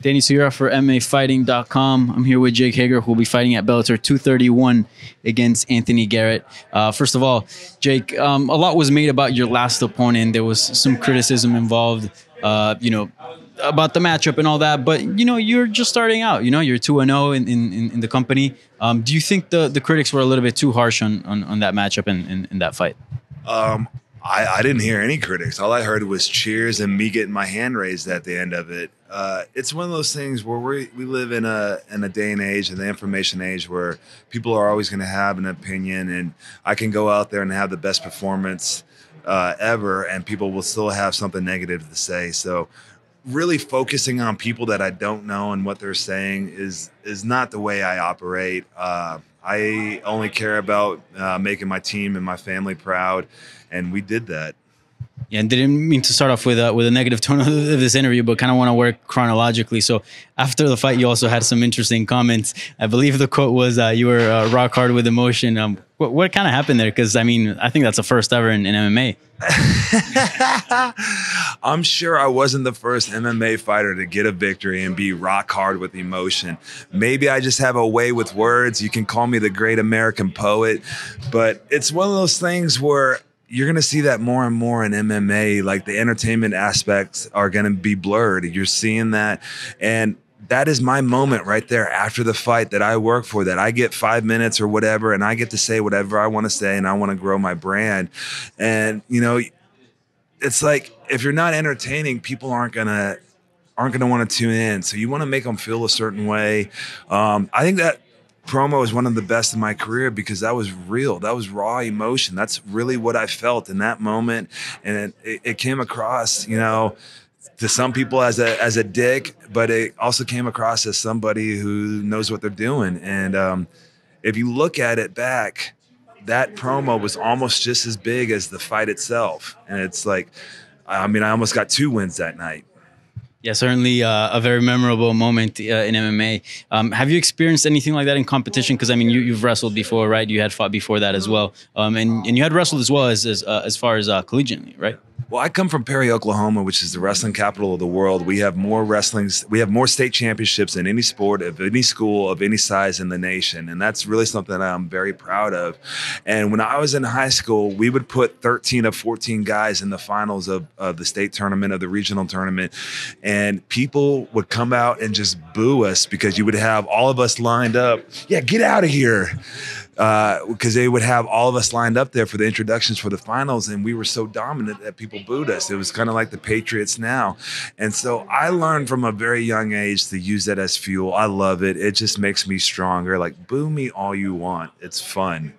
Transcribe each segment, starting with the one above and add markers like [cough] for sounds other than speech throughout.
Danny Segura for MMAFighting.com. I'm here with Jake Hager, who will be fighting at Bellator 231 against Anthony Garrett. Uh, first of all, Jake, um, a lot was made about your last opponent. There was some criticism involved, uh, you know, about the matchup and all that. But you know, you're just starting out. You know, you're two and zero in, in in the company. Um, do you think the the critics were a little bit too harsh on on, on that matchup and in, in that fight? Um, I, I, didn't hear any critics. All I heard was cheers and me getting my hand raised at the end of it. Uh, it's one of those things where we we live in a in a day and age, in the information age, where people are always going to have an opinion, and I can go out there and have the best performance uh, ever, and people will still have something negative to say. So, really focusing on people that I don't know and what they're saying is is not the way I operate. Uh, I only care about uh, making my team and my family proud, and we did that. Yeah, and didn't mean to start off with a, with a negative tone [laughs] of this interview, but kind of want to work chronologically. So after the fight, you also had some interesting comments. I believe the quote was, uh, "You were uh, rock hard with emotion." Um, what, what kind of happened there? Because I mean, I think that's the first ever in, in MMA. [laughs] I'm sure I wasn't the first MMA fighter to get a victory and be rock hard with emotion. Maybe I just have a way with words. You can call me the great American poet, but it's one of those things where you're going to see that more and more in MMA. Like the entertainment aspects are going to be blurred. You're seeing that. And that is my moment right there after the fight that I work for, that I get five minutes or whatever, and I get to say whatever I want to say, and I want to grow my brand. And, you know, it's like if you're not entertaining, people aren't going to aren't going to want to tune in. So you want to make them feel a certain way. Um, I think that promo is one of the best in my career because that was real. That was raw emotion. That's really what I felt in that moment, and it, it came across, you know, to some people as a as a dick, but it also came across as somebody who knows what they're doing. And um, if you look at it back, that promo was almost just as big as the fight itself. And it's like, I mean, I almost got two wins that night. Yeah, certainly uh, a very memorable moment uh, in MMA. Um, have you experienced anything like that in competition? Because I mean, you, have wrestled before, right? You had fought before that as well, um, and and you had wrestled as well as as, uh, as far as uh, collegiately, right? Well, I come from Perry, Oklahoma, which is the wrestling capital of the world. We have more wrestlings, we have more state championships than any sport of any school of any size in the nation, and that's really something I'm very proud of. And when I was in high school, we would put 13 of 14 guys in the finals of, of the state tournament, of the regional tournament, and people would come out and just boo us because you would have all of us lined up. Yeah, get out of here because uh, they would have all of us lined up there for the introductions for the finals, and we were so dominant that people booed us. It was kind of like the Patriots now, and so I learned from a very young age to use that as fuel. I love it. It just makes me stronger. Like boo me all you want. It's fun.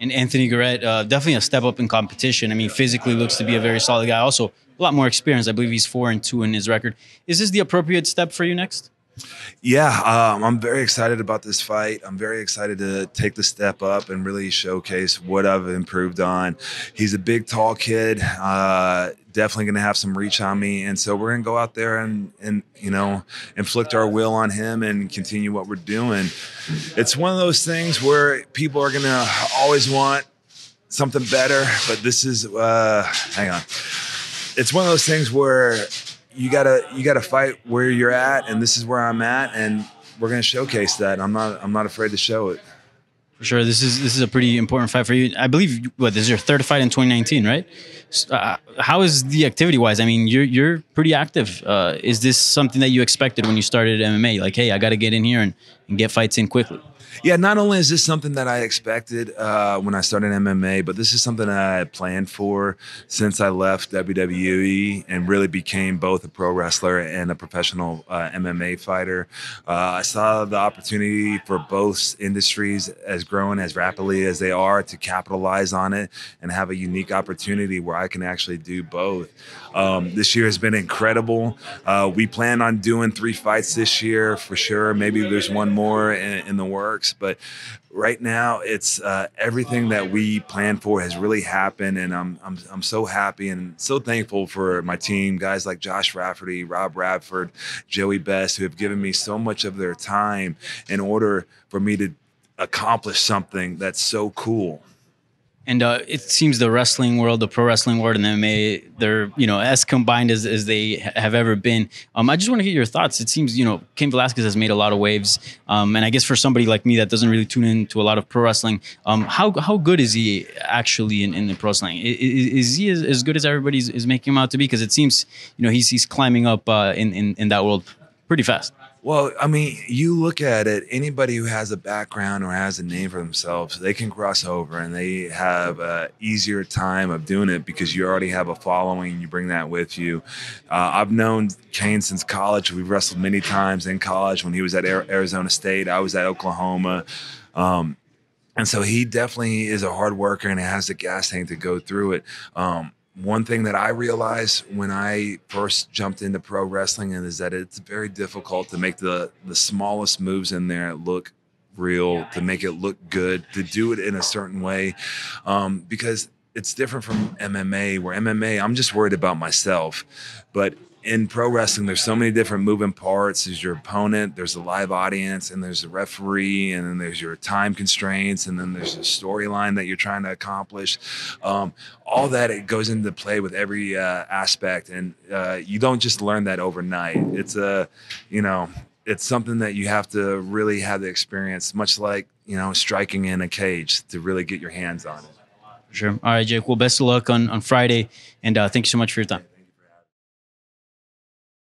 And Anthony Garrett, uh, definitely a step up in competition. I mean, physically looks to be a very solid guy. Also, a lot more experience. I believe he's four and two in his record. Is this the appropriate step for you next? Yeah, um, I'm very excited about this fight. I'm very excited to take the step up and really showcase what I've improved on. He's a big, tall kid. Uh, definitely going to have some reach on me, and so we're going to go out there and and you know inflict our will on him and continue what we're doing. It's one of those things where people are going to always want something better, but this is uh, hang on. It's one of those things where you gotta you gotta fight where you're at, and this is where I'm at, and we're gonna showcase that. I'm not I'm not afraid to show it. For sure, this is this is a pretty important fight for you. I believe what this is your third fight in 2019, right? Uh, how is the activity wise? I mean, you're you're pretty active. Uh, is this something that you expected when you started MMA? Like, hey, I got to get in here and, and get fights in quickly yeah, not only is this something that I expected uh, when I started MMA, but this is something I had planned for since I left WWE and really became both a pro wrestler and a professional uh, MMA fighter. Uh, I saw the opportunity for both industries as growing as rapidly as they are to capitalize on it and have a unique opportunity where I can actually do both. Um, this year has been incredible. Uh, we plan on doing three fights this year for sure. Maybe there's one more in, in the works, but right now it's uh, everything that we planned for has really happened and I'm, I'm, I'm so happy and so thankful for my team guys like josh rafferty rob radford joey best who have given me so much of their time in order for me to accomplish something that's so cool And uh, it seems the wrestling world, the pro wrestling world, and MMA, they're you know as combined as, as they have ever been. Um, I just want to get your thoughts. It seems you know Cain Velasquez has made a lot of waves, um, and I guess for somebody like me that doesn't really tune into a lot of pro wrestling, um, how how good is he actually in, in the pro wrestling? Is, is he as, as, good as everybody is making him out to be? Because it seems you know he's he's climbing up uh, in, in in that world pretty fast. Well, I mean, you look at it, anybody who has a background or has a name for themselves, they can cross over and they have an easier time of doing it because you already have a following. You bring that with you. Uh, I've known Cain since college. We've wrestled many times in college when he was at Arizona State. I was at Oklahoma. Um, and so he definitely is a hard worker and has the gas tank to go through it. Um, one thing that I realized when I first jumped into pro wrestling is that it's very difficult to make the the smallest moves in there look real, to make it look good, to do it in a certain way, um, because it's different from MMA. Where MMA, I'm just worried about myself, but in pro wrestling, there's so many different moving parts. There's your opponent, there's a live audience, and there's a referee, and then there's your time constraints, and then there's a storyline that you're trying to accomplish. Um, all that it goes into play with every uh, aspect, and uh, you don't just learn that overnight. It's a, you know, it's something that you have to really have the experience, much like you know striking in a cage to really get your hands on it. Sure. All right, Jake. Well, best of luck on on Friday, and uh, thank you so much for your time.